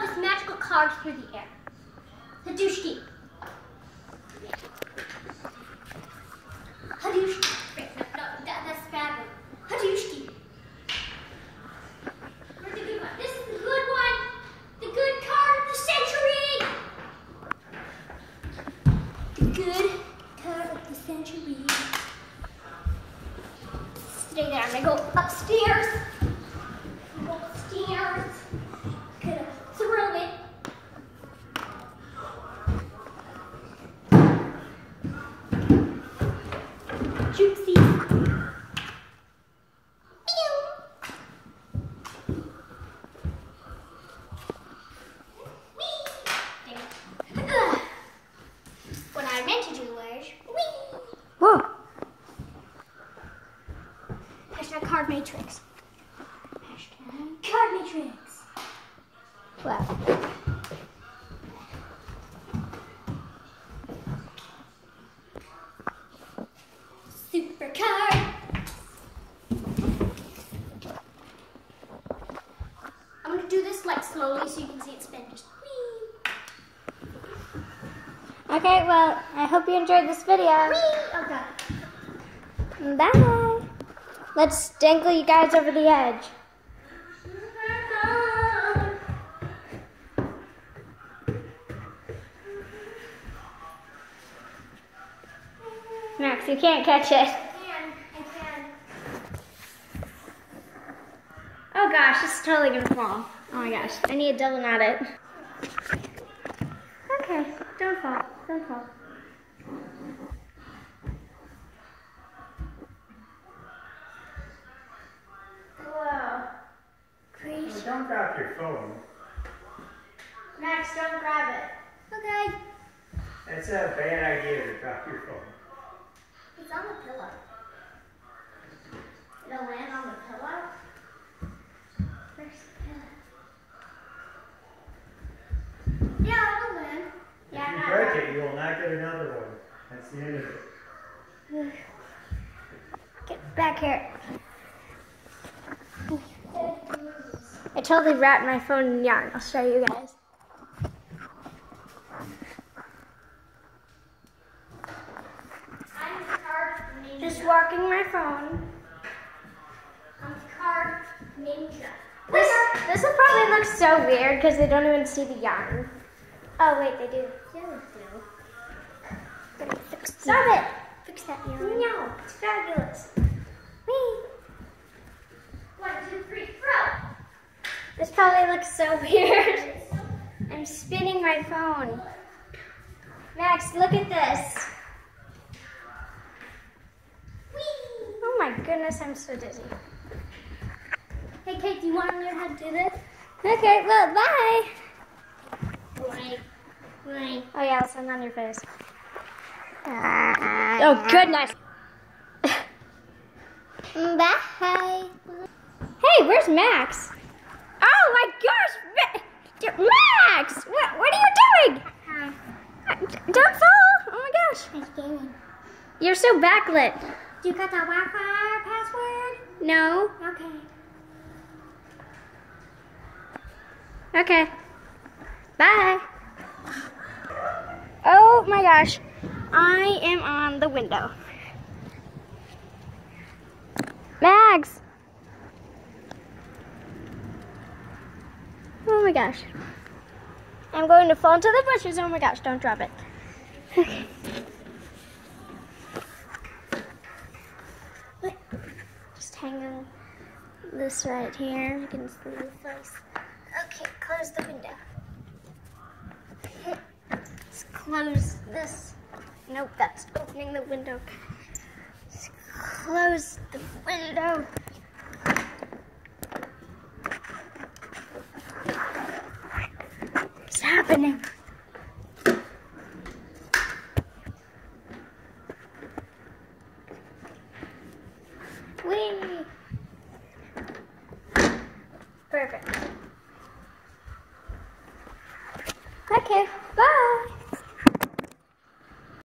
this magical card through the air. Hadushki. Hadushki. No, no, that, that's bad one. Hadushki. The? This is the good one. The good card of the century. The good card of the century. Stay there. I'm gonna go upstairs. Go upstairs. Gonna throw it. Juicy. What I meant to do was, wee. Whoa. Hashtag card matrix. Hashtag card matrix. Wow. Super card. I'm gonna do this like slowly so you can see it spin. Just wee, Okay, well, I hope you enjoyed this video. wee. Oh. Bye. Let's dangle you guys over the edge. Max, you can't catch it. I can. I can. Oh gosh, it's totally gonna fall. Oh my gosh, I need a double knot it. Okay, don't fall, don't fall. Whoa. Crazy. Don't drop your phone. Max, don't grab it. Okay. It's a bad idea to drop your phone. It's on the pillow. It'll land on the pillow. Where's the pillow? Yeah, it'll land. Yeah, you break it, you will not get another one. That's the end of it. Get back here. I totally wrapped my phone in yarn. I'll show you guys. I'm the ninja. Just walking my phone. I'm the card ninja. This, this will probably look so weird because they don't even see the yarn. Oh wait, they do. Yeah, we Gotta fix the- Stop it! Fix that. No, it's fabulous. Whee! One, two, three, throw! This probably looks so weird. I'm spinning my phone. Max, look at this. Whee! Oh my goodness, I'm so dizzy. Hey, Kate, do you want to learn how to do this? Okay, well, bye. Right. Right. Oh yeah, I'll send on your face. Ah. Oh goodness. Bye. Hey, where's Max? Oh my gosh, Max! What, what are you doing? Hi. Don't fall! Oh my gosh. Nice gaming. You're so backlit. Do you got the Wi-Fi password? No? Okay. Okay. Bye. Oh my gosh. I am on the window. Mags. Oh my gosh. I'm going to fall into the bushes. Oh my gosh, don't drop it. Just hang on this right here. You can see the face. Okay, close the window close this. Nope, that's opening the window. Let's close the window. What's happening? Perfect. Okay.